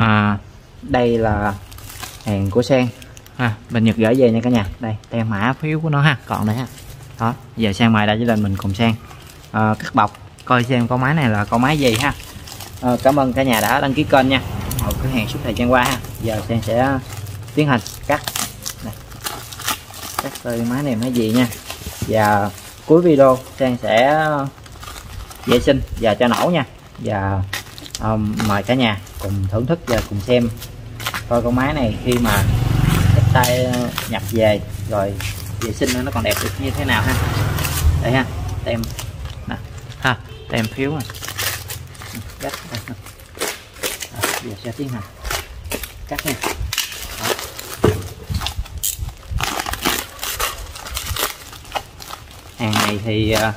à, đây là hàng của sen ha bên nhật gửi về nha cả nhà. Đây tem mã phiếu của nó ha còn đây ha. Đó giờ sang mời đã chỉ lên mình cùng sang. À, cắt bọc coi xem con máy này là con máy gì ha. À, cảm ơn cả nhà đã đăng ký kênh nha. Ở cửa hàng suốt thời gian qua ha. Giờ sang sẽ tiến hành cắt. Này. cắt coi máy này máy gì nha. Và cuối video sang sẽ vệ sinh và cho nổ nha. Và um, mời cả nhà cùng thưởng thức và cùng xem. Coi con máy này khi mà cái tay ờ, nhập về rồi vệ sinh nó còn đẹp được như thế nào ha? Đây ha tem. Nè ha tem phiếu này cắt à, giờ sẽ tiến hành. Cắt nha. Hàng này thì uh,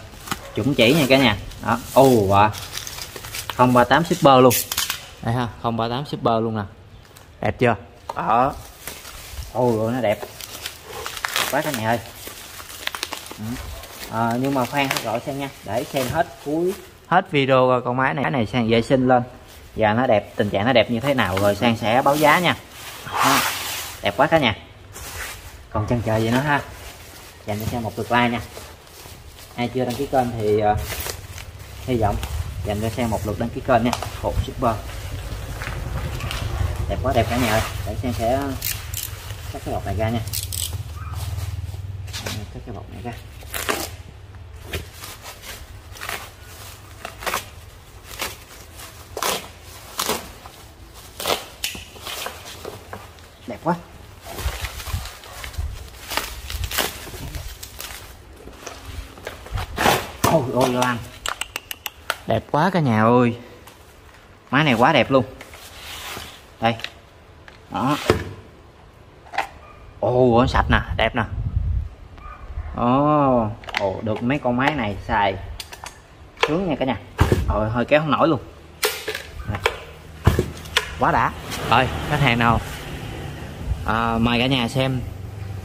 chuẩn chỉ nha cả nhà. Đó. Ô oh, wow. 038 super luôn đây ha 038 super luôn nè. Đẹp chưa? Đó ôi oh, nó đẹp. Quá cả nhà ơi. Ừ. à, nhưng mà khoan gọi xem nha. Để xem hết cuối. Hết video con máy này cái này sang vệ sinh lên. Và nó đẹp tình trạng nó đẹp như thế nào rồi sang sẽ báo giá nha. Đó. đẹp quá cả nhà. Còn chân chờ gì nữa ha? Dành cho xem một lượt like nha. Ai chưa đăng ký kênh thì uh, hy vọng dành cho xem một lượt đăng ký kênh nha. Hộp super đẹp quá, đẹp cả nhà ơi. Để xem sẽ cắt cái bọc này ra nha. Cắt cái bọc này ra. Đẹp quá. Ôi ôi lan đẹp quá cả nhà ơi. Máy này quá đẹp luôn đây. Đó. Ô oh, sạch nè đẹp nè. Ồ ồ được mấy con máy này xài sướng nha cả nhà. Rồi hơi kéo không nổi luôn. Đây. quá đã. Rồi khách hàng nào? À, mời cả nhà xem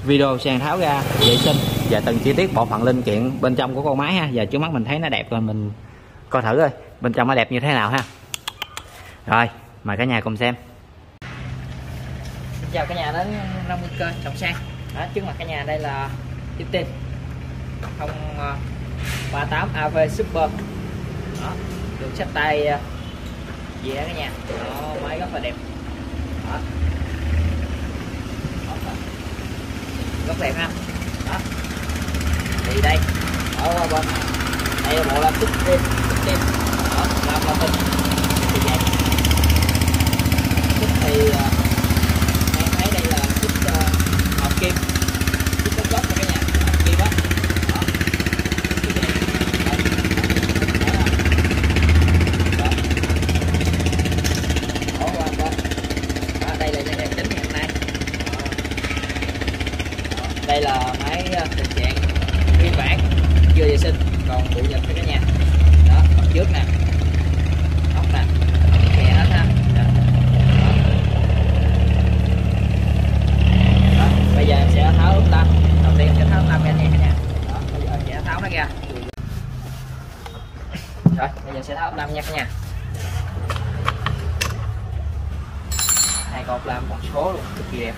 video sàn tháo ra vệ sinh và từng chi tiết bộ phận linh kiện bên trong của con máy ha. Giờ trước mắt mình thấy nó đẹp rồi mình coi thử coi bên trong nó đẹp như thế nào ha. Rồi mời cả nhà cùng xem chào cả nhà đến 50 cơ trọng sang. Đó, trước mặt cả nhà đây là tiếp tin. 038 ờ, AV Super. Đó, được sách tay ờ, dễ cả nhà. Đó, máy rất là đẹp. Đó. rất đẹp ha. Đó. Thì đây. Ở bên. Đây là bộ là chiếc tin tim đó làm là tinh thì vậy tích thì em thấy đây là tích uh, hợp kim tích gốc gốc cả nhà hợp kim á đó cái này đó qua qua đó đây là nhân chính ngày hôm nay đây là máy tình trạng nguyên bản chưa vệ sinh còn bộ nhật cho cả nhà đó mặt trước nè ốc nè kè hết ha đó. đó. bây giờ em sẽ tháo ốp tâm đầu tiên sẽ tháo tâm ra nha cả nhà đó bây giờ sẽ tháo nó ra rồi bây giờ sẽ tháo ốc đâm nha. Cả nhà hai con làm một số luôn cực kỳ đẹp.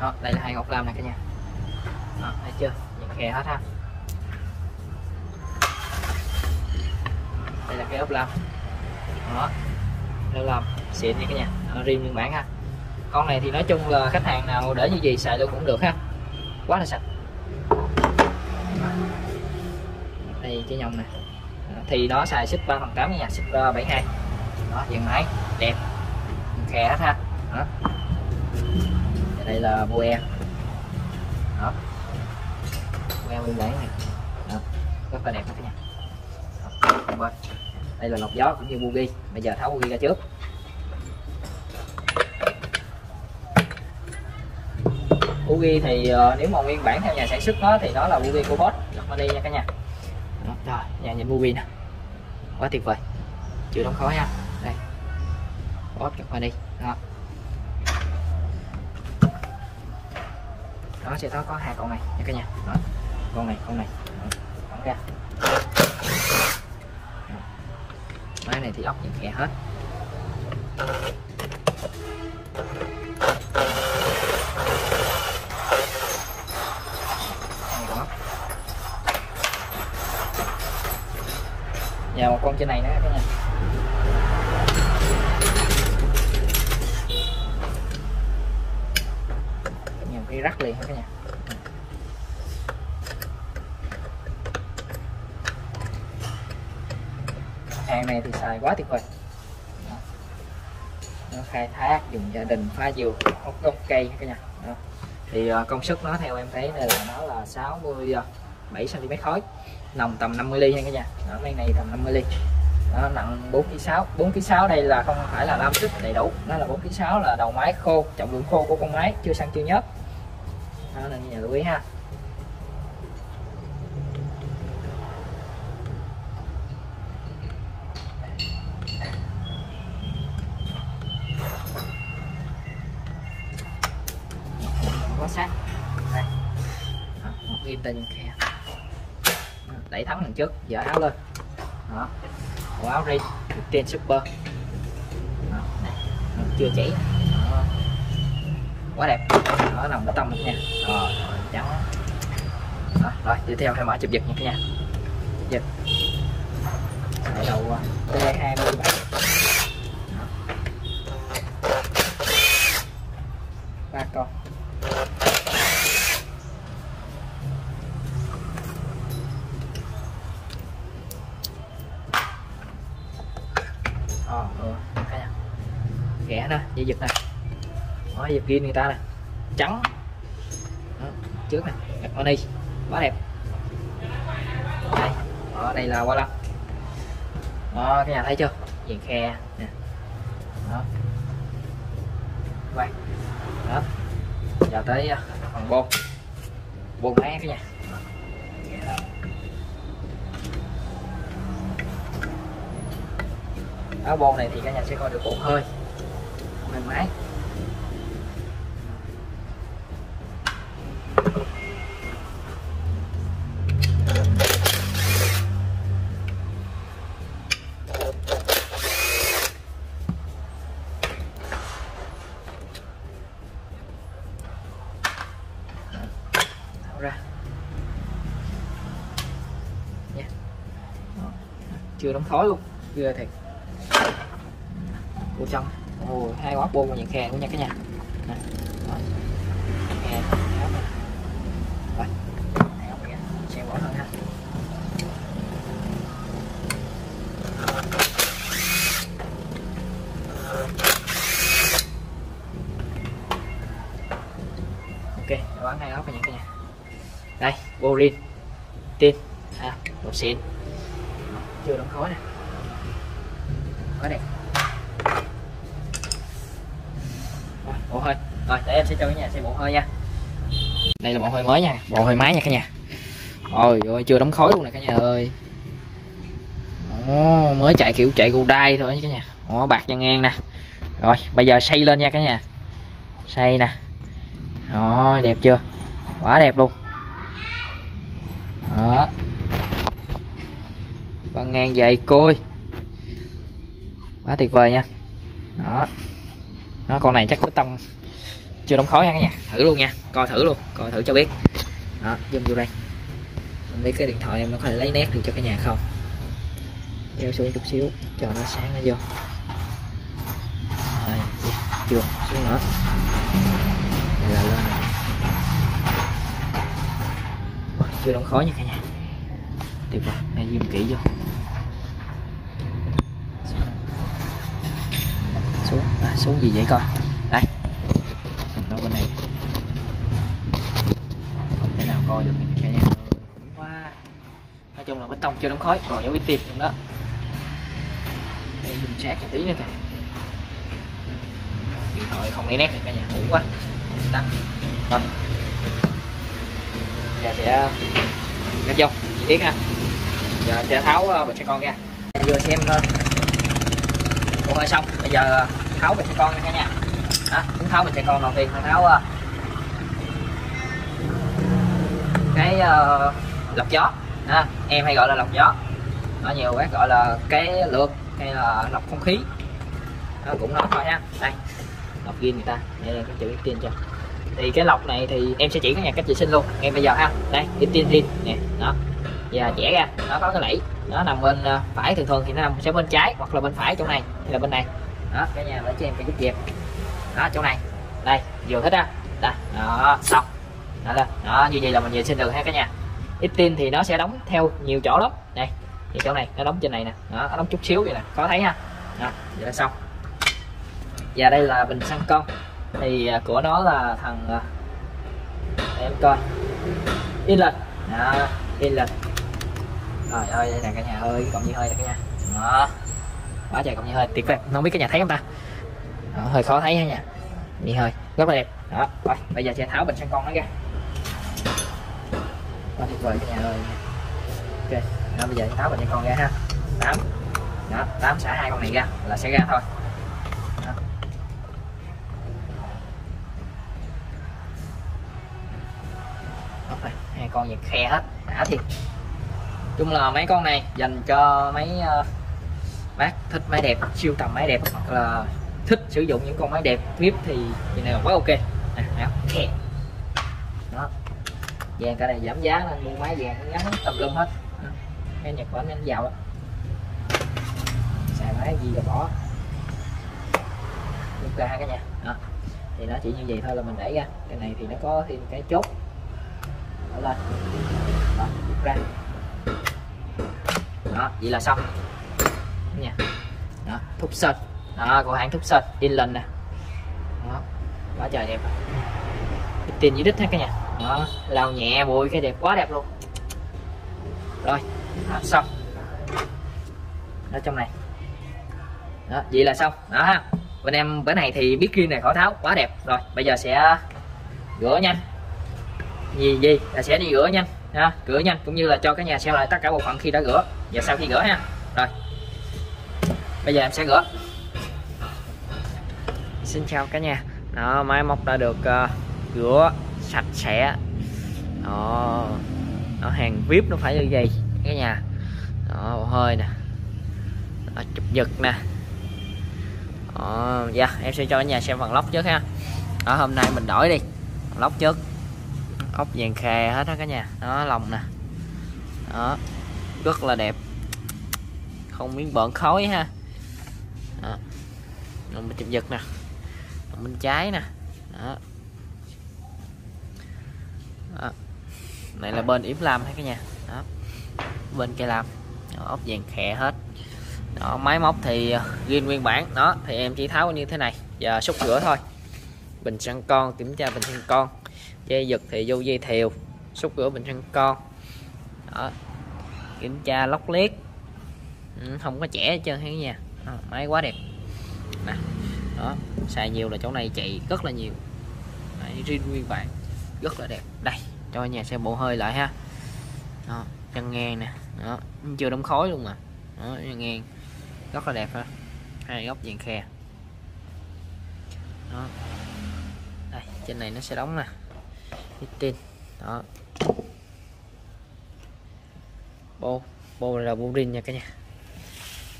Đó đây là hai ngọc làm này cả nhà. Đó, thấy chưa? Những khe hết ha. Đây là cái ốc lam. Đó ốc lam xịn nha cả nhà. Rim riêng nguyên bản ha con này thì nói chung là khách hàng nào để như gì xài luôn cũng được ha. Quá là sạch. Đây, cái nhông này thì nó xài xích 3 phần 8 nha, xích 72 đó, dừng máy. Đẹp. Khe hết ha. Đó. Đây là boe đó. Boe nguyên bản này. Đó. rất là đẹp các nhà. Vâng. Đây là lọc gió cũng như bugi bây giờ tháo bugi ra trước. Ugi thì uh, nếu mà nguyên bản theo nhà sản xuất nó thì nó là Ugi của boss Germany nha cả nhà. Rồi nhà nhìn Ugi nè. Quá tuyệt vời. Chưa đóng khói ha. Đây. Boss Germany đó. Nó sẽ có có hai con này nha cả nhà. Đó. con này con này. Đó. Ra. Máy này thì ốc những khe hết. Con trên này nữa các nhà nhiều khi rắc liền các nhà hàng này thì xài quá tuyệt vời. Nó khai thác dùng gia đình phá dừa hút gốc cây các nhà Đó. thì uh, công suất nó theo em thấy là nó là 67 cm ờ, khối nồng tầm 50 ly nha cả nhà đó máy này tầm 50 ly. Nó nặng 4 kg 6 4 kg 6 đây là không phải là 5 sức đầy đủ. Nó là 4 kg 6 là đầu máy khô trọng lượng khô của con máy chưa săn chưa nhớt. Đó là nhà lưu ý ha. Quá sát. Đây. Đó, ghi ghim tên khe chất giả áo lên. Đó. Bộ áo đi, trên super. Đó. Này. Chưa chảy quá đẹp. Đó nằm ở tâm nha rồi ờ, trắng. Rồi tiếp theo em mở chụp giật nha nha giật. Đầu ờ, T20 dẹp kia người ta này trắng. Đó, trước này đặt money quá đẹp. Đây đó, đây là qua lăng đó cái nhà thấy chưa? Viền khe nè. Đó. Quay. Đó. Giờ tới à, phần bồn bồn máy cái nhà. Áo bồn này thì cả nhà sẽ coi được bộ hơi. Mềm mái chưa đóng khói luôn. Ghê thiệt. Của trong ồ, hai quá bôn những khe của nha cả nhà. Nè. Ok bán hai ốc cả nhà đây borin tin. À một xin chưa đóng khói nè. Khói đẹp bộ hơi. Rồi để em sẽ cho cái nhà xem bộ hơi nha. Đây là bộ hơi mới nha. Bộ hơi máy nha cả nhà. Ôi ôi chưa đóng khói luôn nè cả nhà ơi. Ồ, mới chạy kiểu chạy gù đai thôi nha cả nhà. Ồ, bạc cho ngang nè. Rồi bây giờ xây lên nha cả nhà. Xây nè. Rồi đẹp chưa? Quá đẹp luôn. Đó băng ngang dày côi. Quá tuyệt vời nha. Đó. Nó con này chắc có tông. Chưa đóng khói nha cả thử luôn nha. Coi thử luôn. Coi thử cho biết. Đó zoom vô đây. Không biết cái điện thoại em nó có thể lấy nét được cho cả nhà không? Kéo xuống chút xíu cho nó sáng nó vô. Đây, chưa xuống nữa Đây là lên. Chưa đóng khói nha cả nhà. Tuyệt vời này zoom kỹ vô. Xuống gì vậy coi đây. Nó bên này không thể nào coi được cả nhà quá. Nói chung là bê tông chưa đóng khói còn dấu vết tiệp trong đó. Đây dùng sát một tí nữa kìa. Điện thoại không nghe nét được cả nhà ngủ quá. Tắt. Rồi giờ sẽ cắt vô. Chi tiết ha. Giờ sẽ tháo uh, bịch xe con ra. Vừa xem thôi. cũng hơi xong. Bây giờ tháo bịch xe con nha cả nhà đó tháo bịch xe con đầu tiên tháo uh, cái uh, lọc gió. Đó, em hay gọi là lọc gió. Ở nhiều bác gọi là cái lược hay ờ, là lọc không khí. Đó, cũng nói thôi ha. Đây lọc ghi người ta. Đây là cái chữ tin cho. Thì cái lọc này thì em sẽ chỉ các nhà cách vệ sinh luôn ngay bây giờ ha. Đây ít tin tin nè đó. Và chẻ ra nó có cái lẫy. Nó nằm bên phải thường thường thì nó nằm sẽ bên trái hoặc là bên phải chỗ này hay là bên này đó cả nhà lấy cho em cái giúp dẹp đó, chỗ này. Đây, vừa thích ha đây, đó, xong. Đó đó. đó, như vậy là mình vệ sinh được ha cả nhà. Ít tin thì nó sẽ đóng theo nhiều chỗ lắm. Đây, thì chỗ này nó đóng trên này nè. Đó, nó đóng chút xíu vậy nè. Có thấy ha? Đó, vậy là xong. Và đây là bình xăng con. Thì à, của nó là thằng để em coi. In lên đó in lên trời ơi, đây nè cả nhà ơi cộng như hơi nè cả nhà. Đó quá trời cũng như hơi tuyệt vời. Không biết cái nhà thấy không ta? Đó, hơi khó thấy ha nha. Như hơi rất là đẹp. Đó rồi bây giờ sẽ tháo bình xăng con nó ra. Quá tuyệt vời cái nhà ơi. Ok đó, bây giờ tháo bình xăng con ra ha. Tám. Đó tám xả hai con này ra là sẽ ra thôi. Đó. Ok, hai con gì khe hết. Đã thiệt. Chung là mấy con này dành cho mấy uh, bác thích máy đẹp siêu tầm máy đẹp hoặc là thích sử dụng những con máy đẹp clip thì thì này quá ok. À, đó, đó. Vàng cái này giảm giá nên mua máy vàng ngắn tầm lum hết. Cái nhật của anh anh giàu lắm xài máy gì là bỏ. Ok cả nhà. Đó. Thì nó chỉ như vậy thôi là mình để ra. Cái này thì nó có thêm cái chốt. Đó lên. Đó ra. Đó vậy là xong nha. Đó thúc sơn đó của hãng thúc sơn Inland nè. Đó quá trời đẹp. Tiền dưới đít hết cả nhà. Đó lau nhẹ bụi cái đẹp quá đẹp luôn. Rồi đó, xong. Ở trong này. Đó vậy là xong. Đó ha. Bên em bữa này thì biết riêng này khỏi tháo quá đẹp. Rồi bây giờ sẽ rửa nhanh. Gì gì? Là sẽ đi rửa nhanh. Ha rửa nhanh cũng như là cho cả nhà xem lại tất cả bộ phận khi đã rửa và sau khi rửa ha. Rồi bây giờ em sẽ rửa xin chào cả nhà. Đó máy móc đã được uh, rửa sạch sẽ. Đó nó hàng vip nó phải như vậy cả nhà. Đó hơi nè. Đó, chụp giật nè. Đó, dạ em sẽ cho cả nhà xem phần lóc trước ha. Đó hôm nay mình đổi đi. Lóc trước. Ốc vàng khè hết á, cả nhà. Đó lòng nè. Đó rất là đẹp. Không miếng bợn khói ha bên chụp giật nè. Bên trái nè. Đó. đó. Này là bên yếm lam hết cả nhà. Đó. Bên cây lam. Đó, ốc vàng khẽ hết. Đó máy móc thì ờ, riêng nguyên bản. Đó thì em chỉ tháo như thế này. Và xúc rửa thôi. Bình xăng con kiểm tra bình xăng con. Dây giật thì vô dây thèo xúc rửa bình xăng con. Đó. Kiểm tra lóc liếc. Ừ, không có trẻ hết trơn hết nha máy quá đẹp nè đó xài nhiều là chỗ này chạy rất là nhiều. Đấy, riêng nguyên bản rất là đẹp. Đây cho nhà xe bộ hơi lại ha. Đó, chân ngang nè đó chưa đóng khói luôn mà. Đó, chân ngang rất là đẹp ha. Hai góc viền khe. Đó đây trên này nó sẽ đóng nè. Tin đó. Bô bô là bô rin nha cả nhà.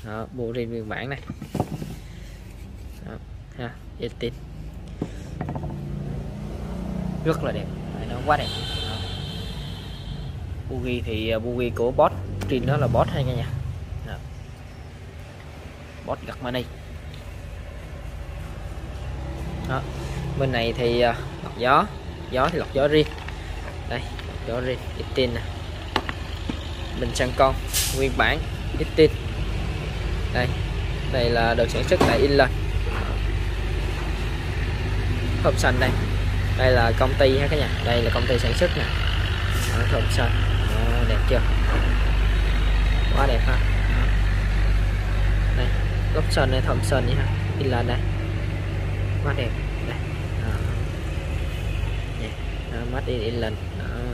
Đó, bô rin nguyên bản này tin rất là đẹp. Nó quá đẹp. Ờ. Bugi thì ờ, Bugi của boss. Trên đó là boss hay nha nhà dạ. boss gặt money. đó. Bên này thì ờ, lọc gió. Gió thì lọc gió riêng. Đây, lọc gió riêng. Ít tin nè. Bình xăng con. Nguyên bản. Ít tin. Đây. Đây là được sản xuất tại Inland hộp xanh đây. Đây là công ty ha cả nhà. Đây là công ty sản xuất nè. Hộp xanh. Đó, đẹp chưa? Quá đẹp ha. Đây góc xanh này sơn nhá đi lên đây. Quá đẹp. Đây. Mắt made in England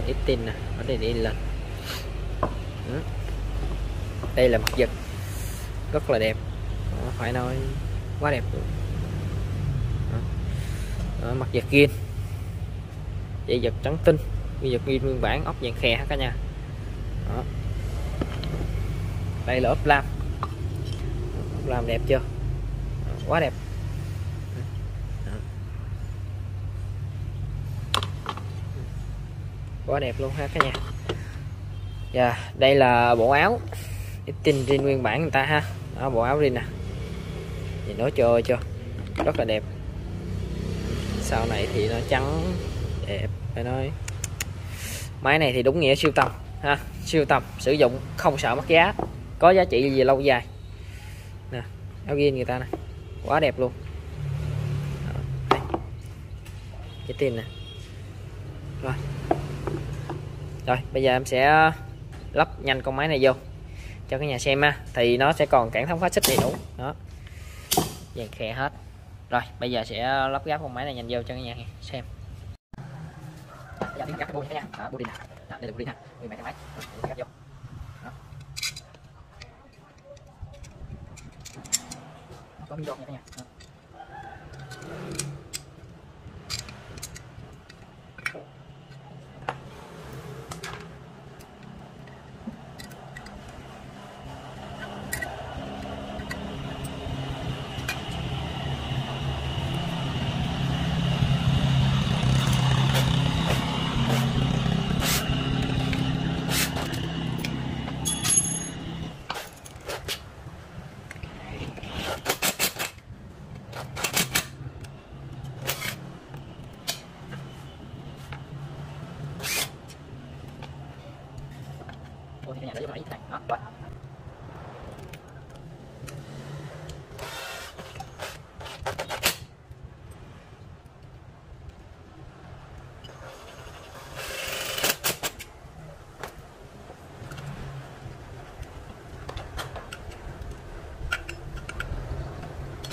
ít tin nè. Made in England đó. đây là mặt giật. Rất là đẹp. Phải nói quá đẹp luôn. Mặt giật ghiên dây giật trắng tinh. Dây giật ghiên nguyên bản ốc vàng hết cả nhà. đó. đây là ốp lam. Ốp lam đẹp chưa? Quá đẹp. Quá đẹp luôn ha cả nhà. Dạ đây là bộ áo. Tin trên nguyên bản người ta ha. Đó, bộ áo rin nè nhìn nó chưa chưa rất là đẹp sau này thì nó trắng, đẹp, phải nói. Máy này thì đúng nghĩa siêu tầm, ha, siêu tầm, sử dụng không sợ mất giá, có giá trị gì lâu dài. Nè, áo ghi người ta nè, quá đẹp luôn. Cái tin nè. Rồi. Rồi, bây giờ em sẽ lắp nhanh con máy này vô cho cái nhà xem ha, thì nó sẽ còn cản thống phát xích đầy đủ. Đó. Dàn khe hết rồi bây giờ sẽ lắp ráp con máy này nhanh vô cho các nhà xem. Dạ, giờ bô nha. Đó, bô đi nè đây là bô đi nè. Nguyên bản cái máy. Rồi, vô. Có miếng nha cả nhà.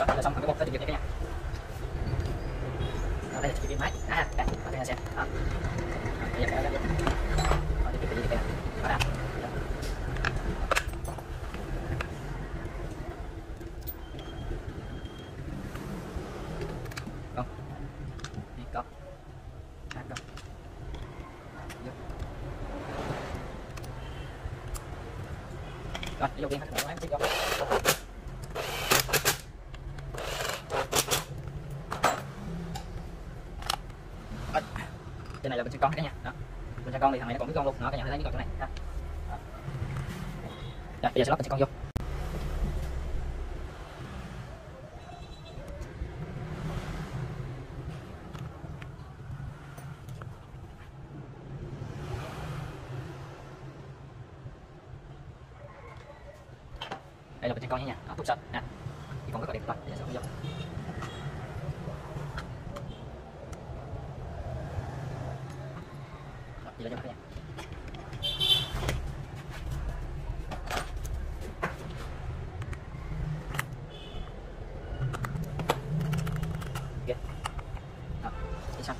Chọn là xong cái bột tới cái nha. Đây là cái máy. À, đây, ở đây xem. Đó. Đó, bây giờ cái đó vô. Đó, chụp cái gì đây nè. Đó, đã. Con. Đi, con. Hát con. Vô. Rồi, đi vô game, hát cái máy, tiếp vô. Rồi trên này là bình xịt con cả nhà đó bình xịt con thì thằng này nó còn biết con luôn nó cả nhà thấy cái con chỗ này ha. Đó. Rồi, bây giờ sẽ lắp bình xịt con vô đây là bình xịt con nha nhà đó, tút sạch nè thì còn rất là đẹp rồi bây giờ sẽ vô Đó, bây giờ cho cả nhà Ok. Đó, đi xong.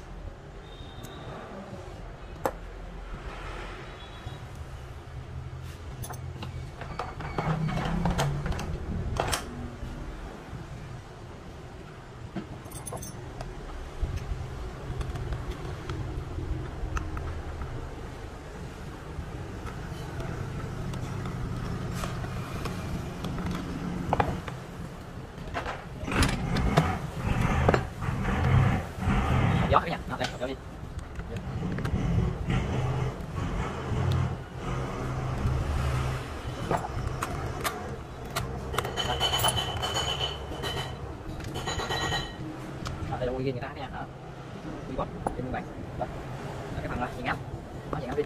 gió cả nhà đó, đây gió đi Đó, đây là quy ghi người ta nha đó quy trên nguyên bản đó cái thằng này diện áp nó diện áp đi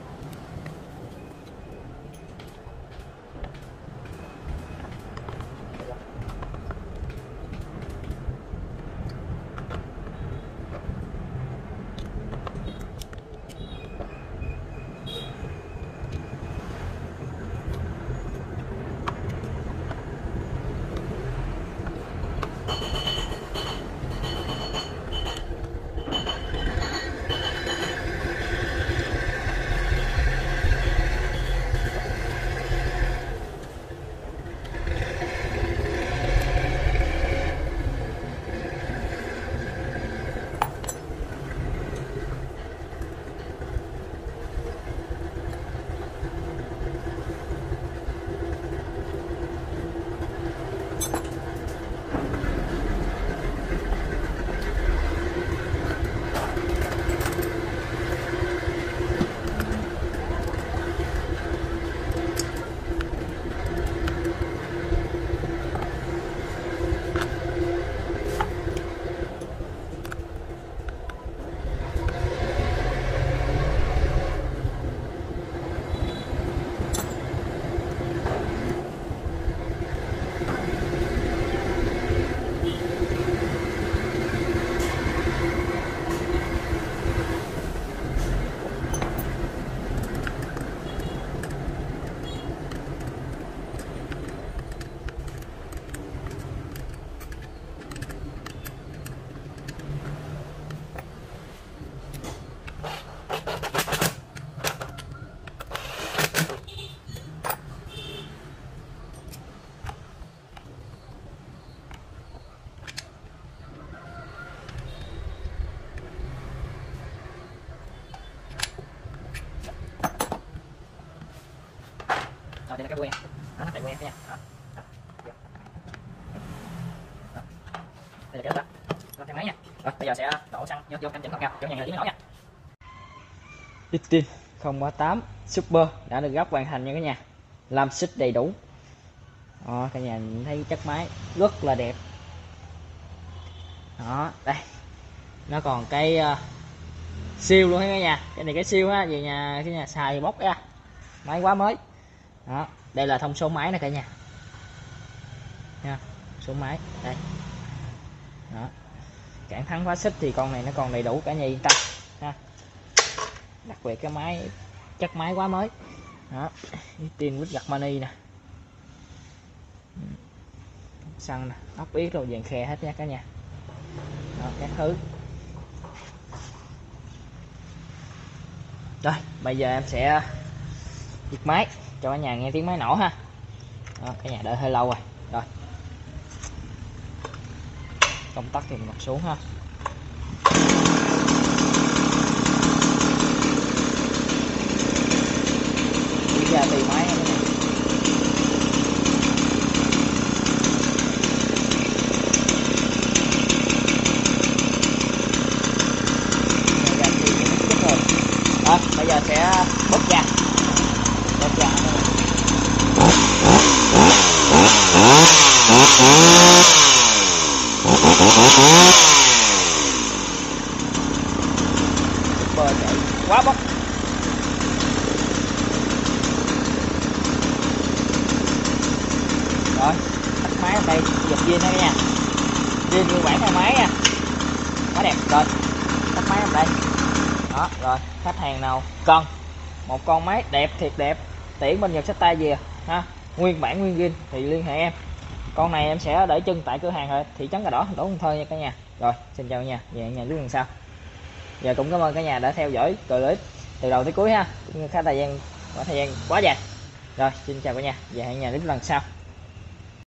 đây là cái đó. Thang máy nha. Rồi bây giờ sẽ đổ xăng vô vô canh chỉnh thật cao chỗ nhà người tiếng nổi nha. Titin 038 Super đã được gấp hoàn thành nha cả nhà. Làm xích đầy đủ. Đó cả nhà nhìn thấy chất máy rất là đẹp. Đó đây. Nó còn cái uh, siêu luôn cả nhà. Cái này cái siêu á về nhà cái nhà xài bóc ra. Máy quá mới. Đó đây là thông số máy nè cả nhà. Nha số máy. Đây đó. Cản thắng phá xích thì con này nó còn đầy đủ cả nhà yên tâm ha. Đặc biệt cái máy chất máy quá mới. Đó. Tin quýt gặt mani nè. Xăng nè ốc yết rồi dàn khe hết nha cả nhà. Đó, các thứ. Rồi bây giờ em sẽ giật máy cho cả nhà nghe tiếng máy nổ ha. Đó, cả nhà đợi hơi lâu rồi rồi công tắc thì mình bật xuống ha đi ra từ máy nha cả nhà Rồi, ra thì nó chút rồi. Đó, bây giờ sẽ bóp ra bóp ra Super chạy quá bốc rồi tắt máy ở đây giật zin đó nha zin nguyên bản theo máy nha quá đẹp rồi tắt máy ở đây đó rồi khách hàng nào cần một con máy đẹp, thiệt đẹp. Tiễn bên Nhật sách tay về, ha. Nguyên bản nguyên zin, thì liên hệ em. Con này em sẽ để chân tại cửa hàng rồi, thị trấn cà đỏ đổ Cần Thơ nha cả nhà. Rồi, xin chào cả nhà về nhà lúc lần sau. Giờ cũng cảm ơn cả nhà đã theo dõi clip từ đầu tới cuối ha. Khá thời gian, quá thời gian quá dài. Rồi, xin chào cả nhà và hẹn nhà clip lần sau.